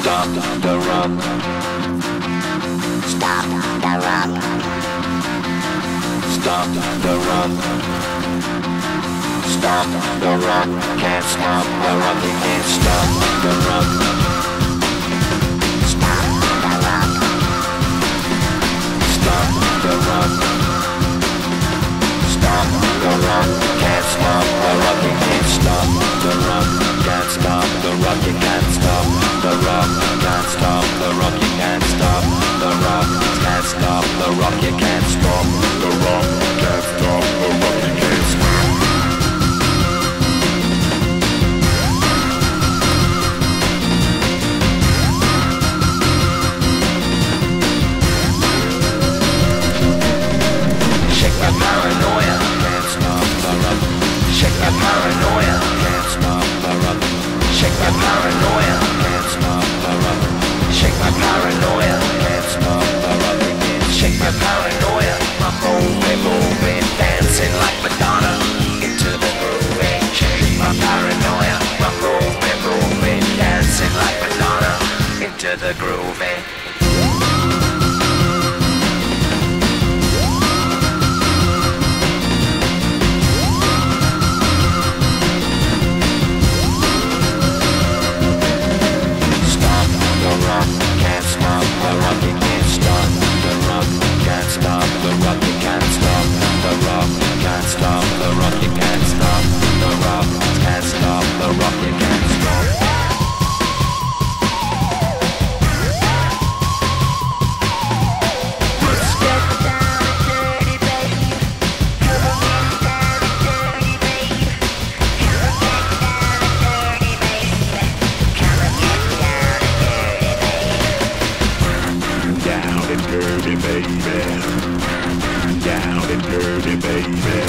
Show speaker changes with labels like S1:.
S1: Stop the rock.
S2: Stop.
S1: Stop the rock.
S2: Stop the rock.
S1: Can't stop the rock. You can't stop the rock.
S2: Stop the rock.
S1: Stop the rock.
S2: Stop the rock.
S1: Can't stop the rock. You can't stop the rock. Can't stop the rock. You can't stop the rock. Can't stop the rock. You can't stop the rock. Can't stop the rock. You can't stop
S2: Paranoia.
S1: The rock.
S2: Shake the paranoia. I'm moving, moving, dancing like Madonna into the groove. Shake my paranoia. I'm moving, moving, dancing like Madonna into the groove. down and dirty,
S3: baby.